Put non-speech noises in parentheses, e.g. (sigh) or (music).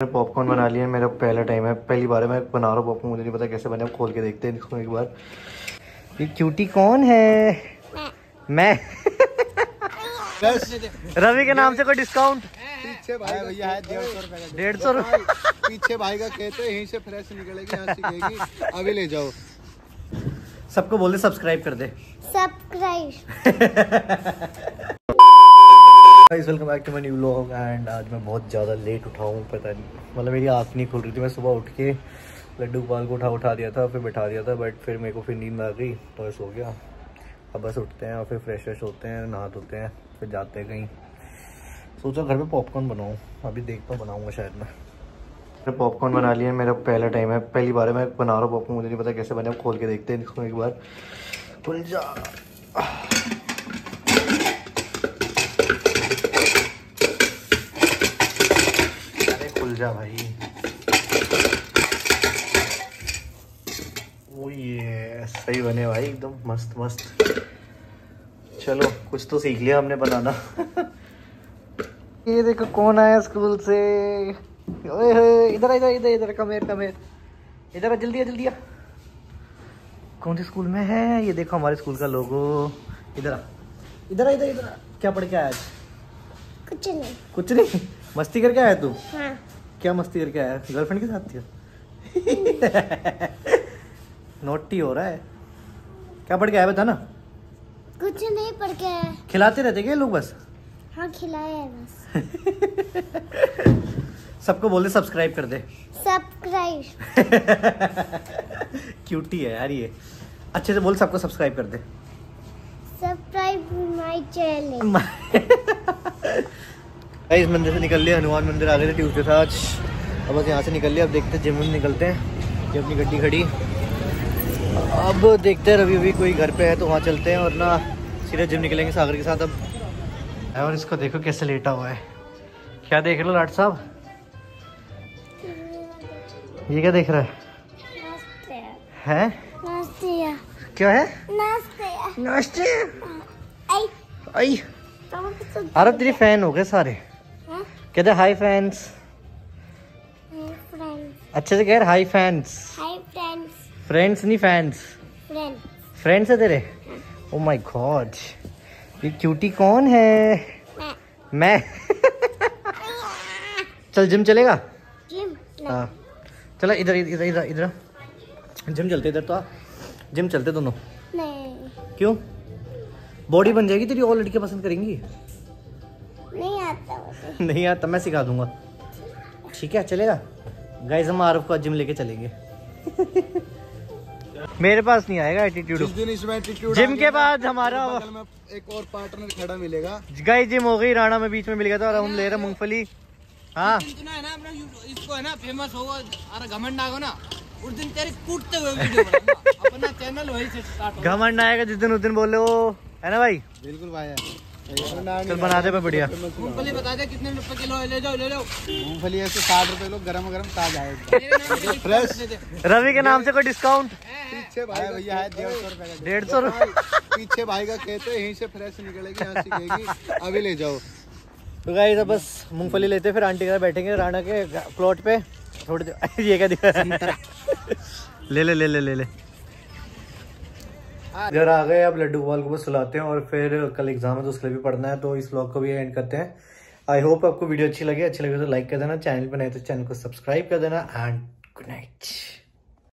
मैंने पॉपकॉर्न बना लिया मेरा पहला टाइम है। पहली बार है मैं बना रहा हूँ पॉपकॉर्न मुझे नहीं पता कैसे बने खोल के देखते हैं इसको एक बार। ये क्यूटी कौन है? मैं। रवि के नाम से कोई डिस्काउंट पीछे भाई भैया है डेढ़ सौ रुपए डेढ़ सौ रुपये पीछे भाई का कहते हैं यहीं से फ्रेश निकलेगी यहाँ से गएगी अभी ले जाओ। सबको बोल दे सब्सक्राइब कर दे। Subscribe (laughs) guys welcome back to my new vlog and आज मैं बहुत ज़्यादा लेट उठा हूँ, पता नहीं। मतलब मेरी आँख नहीं खुल रही थी। मैं सुबह उठ के लड्डू गोपाल को उठा उठा दिया था, फिर बैठा दिया था बट फिर मेरे को फिर नींद आ गई तो मैं सो गया। अब बस उठते हैं और फिर फ्रेश फ्रेश होते हैं नहा धोते हैं, फिर जाते हैं कहीं। सोचा घर पे पॉपकॉर्न बनाऊँ। अभी देखता हूँ बनाऊँगा शायद मैं। मैंने पॉपकॉर्न बना लिया, मेरा पहला टाइम है। पहली बार मैं बना रहा हूँ पॉपकॉर्न मुझे नहीं पता कैसे बने खोल के देखते हैं इसको एक बार। खुल जा अरे खुल जा भाई। ओ ये सही बने भाई एकदम मस्त मस्त। चलो कुछ तो सीख लिया हमने बनाना। ये देखो कौन आया स्कूल से। ओए इधर इधर इधर इधर कमेर कमेर इधर जल्दी आ जल्दी आ। कौन से स्कूल में है? ये देखो हमारे स्कूल का लोगो। इधर आ इधर इधर इधर क्या पढ़ के आया आज? कुछ नहीं। कुछ नहीं? मस्ती करके आया तू? हाँ। क्या मस्ती करके आया? गर्लफ्रेंड के साथ थी? नोटी हो रहा है। क्या पढ़ के आया बता ना कुछ नहीं पढ़ के आया। खिलाते रहते क्या लोग बस? हाँ खिलाया है बस। सबको बोल दे सब्सक्राइब कर दे। सब्सक्राइब क्यूटी है यार ये। अच्छे से बोल सबको सब्सक्राइब कर दे। सब्सक्राइब माय चैनल इस मंदिर से निकल लिया हनुमान मंदिर आ गए थे ट्यूजडे था आज। अब बस यहाँ से निकल लिया अब देखते हैं जिम निकलते हैं ये अपनी गड्डी खड़ी। अब देखते हैं रवि अभी कोई घर पे है तो वहाँ चलते हैं और ना सीधे जिम निकलेंगे सागर के साथ अब। और इसको देखो कैसे लेटा हुआ है। क्या देख रहे हो लाट साहब? ये क्या देख रहा है? है? क्या है? नमस्ते। आई। आई। तो अरे तेरी फ़ैन हो गए सारे। कहते हाई फैंस फ्रेंड्स अच्छे से कह रहे hi fans hi friends friends नहीं फैंस फ्रेंड्स फ्रेंड्स है तेरे? ओ माय गॉड ये क्यूटी कौन है? मैं. मैं. चल जिम चलेगा? जिम हाँ. चला इधर इधर इधर इधर. जिम चलते इधर तो आ. जिम चलते दोनों. नहीं. क्यों? बॉडी बन जाएगी तेरी और लड़कियाँ पसंद करेंगी? नहीं आता मुझे। (laughs) नहीं आता मैं सिखा दूँगा। ठीक है चलेगा? गाइस हम आरफ को जिम लेके चलेंगे। (laughs) मेरे पास नहीं आएगा एटीट्यूड जिम के बाद हमारा एक और पार्टनर खड़ा मिलेगा। गाय जिम हो गई राणा में बीच में मिल गया था और हम ले रहे मूंगफली। हाँ। है ना अपना इसको है ना फ़ेमस होगा अरे घमंड आगो ना। उस दिन तेरे कूटते हुए (laughs) अपना चैनल वहीं से स्टार्ट घमंड आएगा जिस दिन उस दिन बोले वो है ना भाई? बिल्कुल भाई चल बना दे बढ़िया। मूंगफली बता दे कितने रुपए किलो ले जाओ ले जाओ। मूंगफली ऐसे साठ रुपए लोग गरम गरम ताज़ा है। फ्रेश रवि के नाम से कोई डिस्काउंट? पीछे भाई भैया है डेढ़ सौ रुपए का डेढ़ सौ पीछे भाई का कहते हैं यहीं से फ्रेश निकलेगी यहाँ से (laughs) गएगी अभी ले जाओ। तो गाइस अब बस मूंगफली लेते फिर आंटी के साथ बैठेंगे राणा के प्लॉट पे। थोड़ी देर (laughs) ये क्या दिखा (laughs) ले ले ले ले ले ले। घर आ गए, अब लड्डू गोपाल को बस सुलाते हैं और फिर कल एग्ज़ाम है तो उसके लिए भी पढ़ना है तो इस ब्लॉग को भी एंड करते हैं। आई होप आपको वीडियो अच्छी लगे अच्छी लगे तो लाइक कर देना चैनल पर नहीं तो चैनल को सब्सक्राइब कर देना एंड गुड नाइट